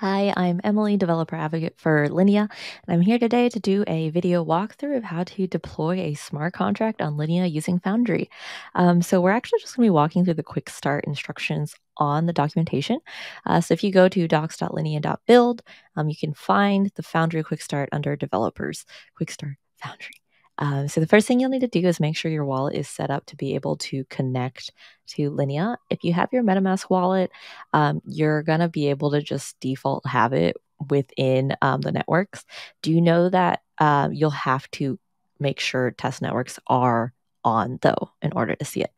Hi, I'm Emily, developer advocate for Linea, and I'm here today to do a video walkthrough of how to deploy a smart contract on Linea using Foundry. Um, so we're actually just going to be walking through the quick start instructions on the documentation. Uh, so if you go to docs.linea.build, um, you can find the Foundry quick start under developers, quick start Foundry. Um, so the first thing you'll need to do is make sure your wallet is set up to be able to connect to Linea. If you have your MetaMask wallet, um, you're going to be able to just default have it within um, the networks. Do you know that uh, you'll have to make sure test networks are on though in order to see it?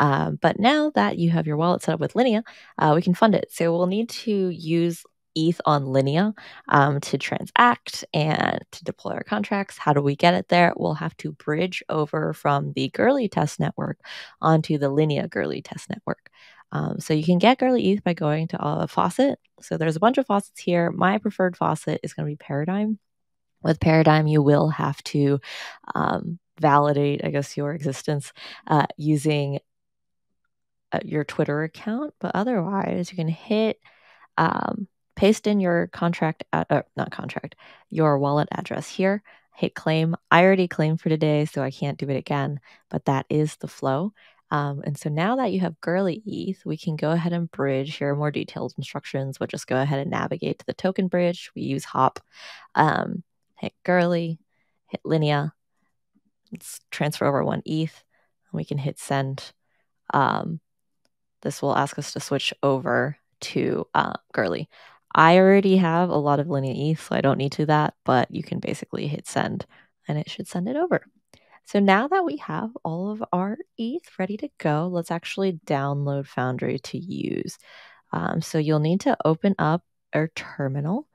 Um, but now that you have your wallet set up with Linea, uh, we can fund it. So we'll need to use ETH on Linea um, to transact and to deploy our contracts. How do we get it there? We'll have to bridge over from the Goerli test network onto the Linea Goerli test network. Um, so you can get Goerli ETH by going to a faucet. So there's a bunch of faucets here. My preferred faucet is going to be Paradigm. With Paradigm, you will have to um, validate, I guess, your existence uh, using uh, your Twitter account. But otherwise, you can hit um, paste in your contract, uh, not contract, your wallet address here, hit claim. I already claimed for today, so I can't do it again, but that is the flow. Um, and so now that you have Goerli ETH, we can go ahead and bridge. Here are more detailed instructions, We'll just go ahead and navigate to the token bridge. We use hop, um, hit Goerli, hit Linea. Let's transfer over one ETH. We can hit send. Um, this will ask us to switch over to uh. I already have a lot of Linea ETH, so I don't need to that, but you can basically hit send and it should send it over. So now that we have all of our ETH ready to go, let's actually download Foundry to use. Um, so you'll need to open up our terminal.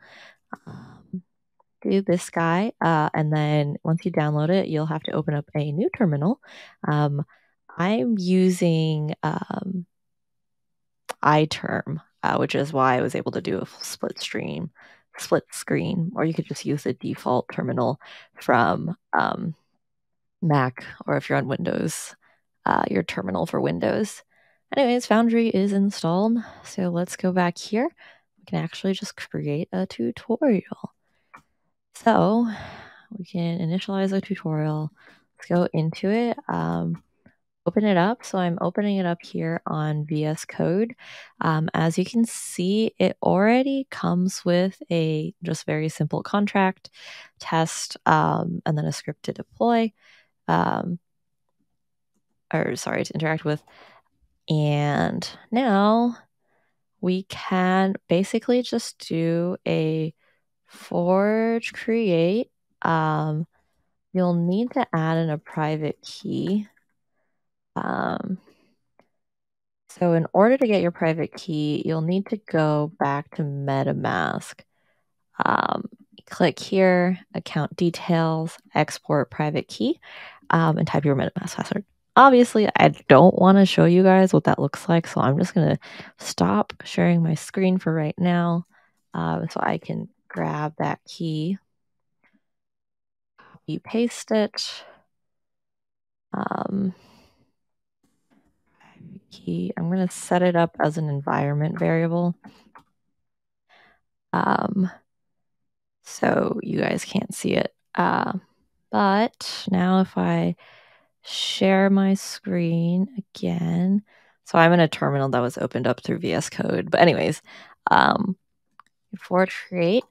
Um, do this guy, uh, and then once you download it, you'll have to open up a new terminal. Um, I'm using um, iTerm uh, which is why I was able to do a split stream, split screen, or you could just use the default terminal from um, Mac, or if you're on Windows, uh, your terminal for Windows. Anyways, Foundry is installed, so let's go back here. We can actually just create a tutorial. So we can initialize a tutorial. Let's go into it. Um, open it up. So I'm opening it up here on VS Code. Um, as you can see, it already comes with a just very simple contract, test, um, and then a script to deploy, um, or sorry, to interact with. And now we can basically just do a forge create. Um, you'll need to add in a private key. Um, so in order to get your private key, you'll need to go back to MetaMask. Um, click here, account details, export private key, um, and type your MetaMask password. Obviously, I don't want to show you guys what that looks like, so I'm just going to stop sharing my screen for right now um, so I can grab that key, copy paste it. Um, key. I'm going to set it up as an environment variable. Um, so you guys can't see it. Uh, but now if I share my screen again, so I'm in a terminal that was opened up through VS Code. But anyways, um, forge create,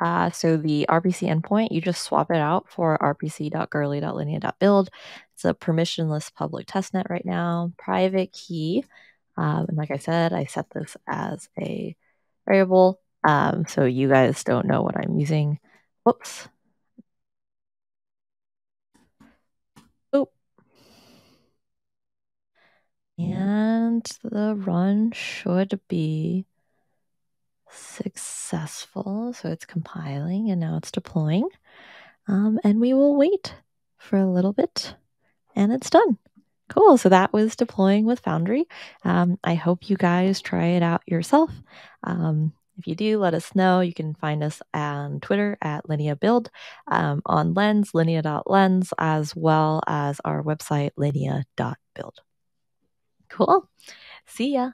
uh, so the RPC endpoint, you just swap it out for rpc.goerli.linea.build. It's a permissionless public testnet right now, private key. Um, and like I said, I set this as a variable. Um, so you guys don't know what I'm using. Whoops. And the run should be successful. So it's compiling and now it's deploying. Um, and we will wait for a little bit and it's done. Cool. So that was deploying with Foundry. Um, I hope you guys try it out yourself. Um, if you do, let us know. You can find us on Twitter at Linea Build, um, on Lens, linea.lens, as well as our website, linea.build. Cool. See ya.